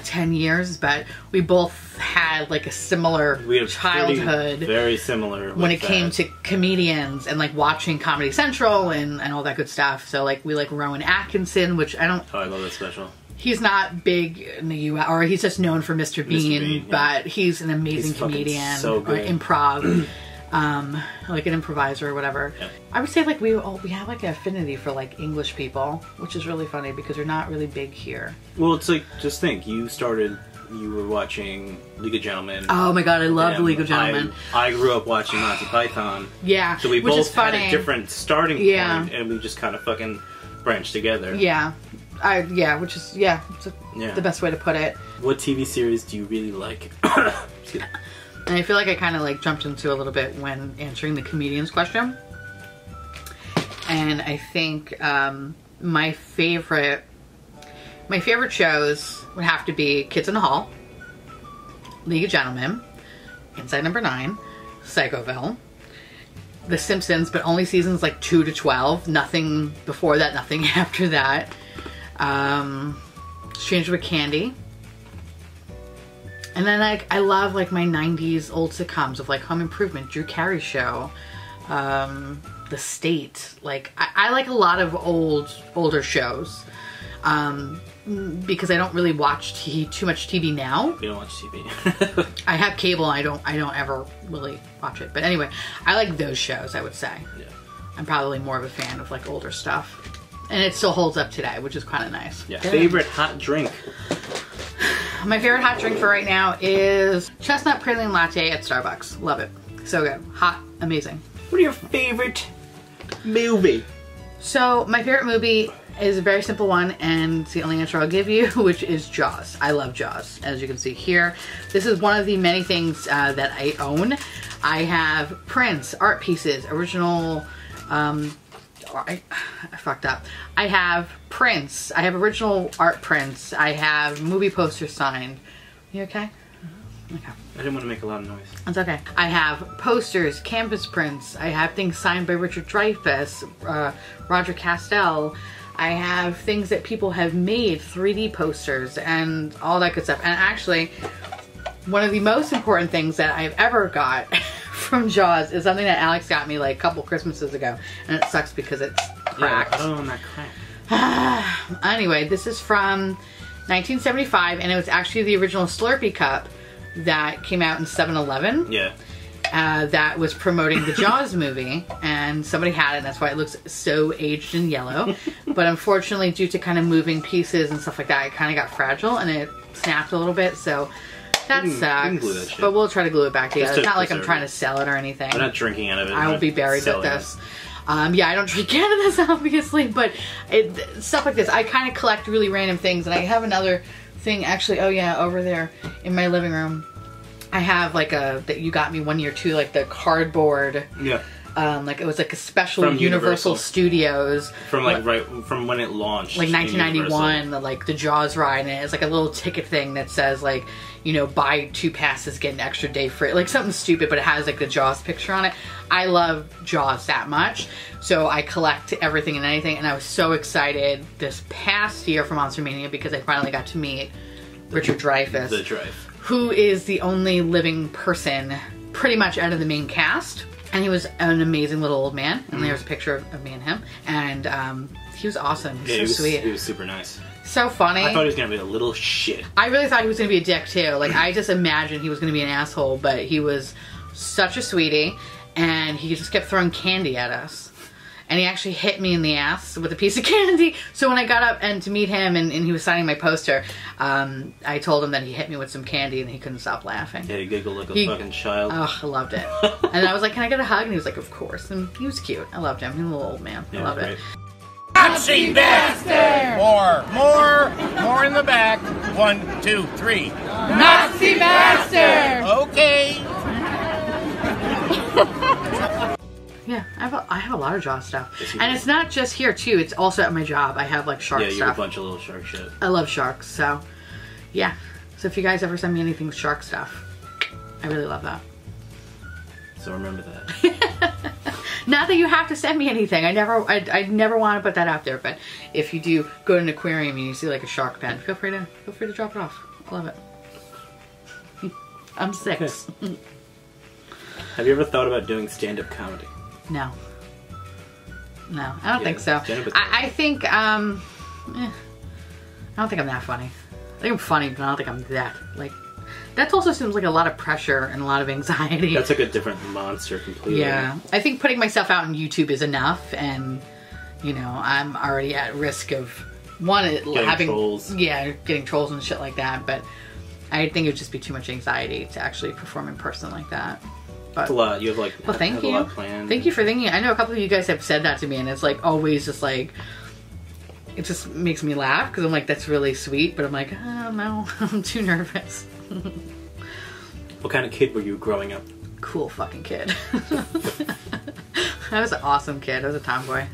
Speaker 1: 10 years but we both had like a similar
Speaker 2: We have
Speaker 1: childhood
Speaker 2: very similar
Speaker 1: when it came to comedians and like watching Comedy Central and, and all that good stuff. So like we like Rowan Atkinson, which I don't
Speaker 2: Oh, I love that special.
Speaker 1: he's not big in the US or he's just known for Mr. Bean,
Speaker 2: Bean, yeah.
Speaker 1: but he's an amazing
Speaker 2: He's
Speaker 1: comedian
Speaker 2: so
Speaker 1: or
Speaker 2: good.
Speaker 1: improv. um like an improviser or whatever.
Speaker 2: Yeah.
Speaker 1: I would say like we all we have like an affinity for like English people, which is really funny because they're not really big here.
Speaker 2: Well, it's like just think. You started. You were watching League of Gentlemen.
Speaker 1: Oh my god, I love the League of Gentlemen.
Speaker 2: I, I grew up watching Monty Python.
Speaker 1: yeah.
Speaker 2: So we both had a different starting
Speaker 1: Yeah.
Speaker 2: point, and we just kind of fucking branched together.
Speaker 1: Yeah. I yeah, which is yeah, it's a,
Speaker 2: Yeah.
Speaker 1: the best way to put it.
Speaker 2: What TV series do you really like?
Speaker 1: And I feel like I kind of like jumped into a little bit when answering the comedians question. And I think um, my favorite, my favorite shows would have to be Kids in the Hall, League of Gentlemen, Inside Number Nine, Psychoville, The Simpsons, but only seasons like 2 to 12. Nothing before that, nothing after that. Um, Stranger with Candy. And then like I love like my 90s old sitcoms of like Home Improvement, Drew Carey Show, um, The State. Like I, I like a lot of old older shows. Um, because I don't really watch t- too much TV now.
Speaker 2: We don't watch TV.
Speaker 1: I have cable. I don't. I don't ever really watch it. But anyway, I like those shows. I would say
Speaker 2: yeah.
Speaker 1: I'm probably more of a fan of like older stuff, and it still holds up today, which is kind of nice.
Speaker 2: Yeah. Favorite hot drink?
Speaker 1: My favorite hot drink for right now is chestnut praline latte at Starbucks. Love it. So good. Hot. Amazing.
Speaker 2: What are your favorite movie?
Speaker 1: So my favorite movie is a very simple one, and it's the only answer I'll give you, which is Jaws. I love Jaws, as you can see here. This is one of the many things uh, that I own. I have prints, art pieces, original. Um, I, I fucked up. I have prints. I have original art prints. I have movie posters signed. You okay? Okay.
Speaker 2: I didn't want to make a lot of noise.
Speaker 1: That's okay. I have posters, canvas prints. I have things signed by Richard Dreyfuss, uh, Roger Castell. I have things that people have made, 3D posters, and all that good stuff. And actually, one of the most important things that I've ever got from Jaws is something that Alex got me like a couple Christmases ago, and it sucks because it's cracked.
Speaker 2: Yeah, I don't that crack.
Speaker 1: anyway, this is from 1975, and it was actually the original Slurpee cup that came out in 7-Eleven.
Speaker 2: Yeah.
Speaker 1: Uh, that was promoting the Jaws movie, and somebody had it. And that's why it looks so aged and yellow. but unfortunately, due to kind of moving pieces and stuff like that, it kind of got fragile and it snapped a little bit. So that
Speaker 2: can-
Speaker 1: sucks.
Speaker 2: glue that shit.
Speaker 1: But we'll try to glue it back together.
Speaker 2: to
Speaker 1: It's not like I'm
Speaker 2: preserve
Speaker 1: trying
Speaker 2: it.
Speaker 1: to sell it or anything.
Speaker 2: I'm not drinking out of it.
Speaker 1: I
Speaker 2: I'm
Speaker 1: will
Speaker 2: not
Speaker 1: be buried with
Speaker 2: selling
Speaker 1: this. Um, yeah, I don't drink out of this, obviously, but it, stuff like this. I kind of collect really random things, and I have another thing actually. Oh yeah, over there in my living room, I have like a that you got me one year too, like the cardboard.
Speaker 2: Yeah.
Speaker 1: Um, like it was like a special Universal,
Speaker 2: Universal.
Speaker 1: Studios,
Speaker 2: From like right from when it launched.
Speaker 1: like 1991, the, like the Jaws ride, and it's like a little ticket thing that says like, you know, buy two passes, get an extra day free, like something stupid, but it has like the Jaws picture on it. I love Jaws that much, so I collect everything and anything, and I was so excited this past year for Monster Mania because I finally got to meet Richard Dreyfuss
Speaker 2: The drive.
Speaker 1: who is the only living person pretty much out of the main cast. And he was an amazing little old man. And there's a picture of, of me and him. And um, he was awesome. He was
Speaker 2: Yeah,
Speaker 1: so
Speaker 2: he was,
Speaker 1: sweet.
Speaker 2: he was super nice.
Speaker 1: so funny.
Speaker 2: I thought he was gonna be a little shit.
Speaker 1: I really thought he was to be a dick too. Like, I just imagined he was going to be an asshole, but he was such a sweetie. And he just kept throwing candy at us. And he actually hit me in the ass with a piece of candy. So when I got up and to meet him and, and he was signing my poster, um, I told him that he hit me with some candy and he couldn't stop laughing.
Speaker 2: Yeah, he giggled like a
Speaker 1: He-
Speaker 2: fucking child.
Speaker 1: Oh, I loved it. and I was like, "Can I get a hug?" And he was like, "Of course." And he was cute. I loved him. He was a little old man. I
Speaker 2: Yeah,
Speaker 1: love
Speaker 2: great.
Speaker 1: it.
Speaker 4: Nazi bastard! More, more, more in the back. One, two, three.
Speaker 5: Nazi bastard!
Speaker 4: Okay.
Speaker 1: Yeah, I have a, I have a lot of jaw stuff,
Speaker 2: Yes, you
Speaker 1: and
Speaker 2: do.
Speaker 1: it's not just here too. It's also at my job. I have like shark
Speaker 2: Yeah, you have a bunch of little shark shit.
Speaker 1: I love sharks, so yeah. So if you guys ever send me anything with shark stuff, I really love that.
Speaker 2: So remember that.
Speaker 1: Not that you have to send me anything. I never, I, I never want to put that out there. But if you do go to an aquarium and you see like a shark pen, feel free to feel free to drop it off. I love it. I'm six.
Speaker 2: have you ever thought about doing stand-up comedy?
Speaker 1: No. No, I don't
Speaker 2: Yeah,
Speaker 1: think so. I, I think, um, eh, I don't think I'm that funny. I think I'm funny, but I don't think I'm that, like, that also seems like a lot of pressure and a lot of anxiety.
Speaker 2: That's like a different monster completely.
Speaker 1: yeah. I think putting myself out on YouTube is enough, and, you know, I'm already at risk of, one, it having,
Speaker 2: trolls.
Speaker 1: yeah, getting trolls and shit like that, but I think it would just be too much anxiety to actually perform in person like that. But,
Speaker 2: a lot. You have like
Speaker 1: well, thank
Speaker 2: have
Speaker 1: you.
Speaker 2: a lot planned.
Speaker 1: Thank you for thinking. I know a couple of you guys have said that to me, and it's like always just like it just makes me laugh because I'm like that's really sweet, but I'm like I don't I'm too nervous.
Speaker 2: What kind of kid were you growing up?
Speaker 1: Cool fucking kid. I was an awesome kid. I was a tomboy.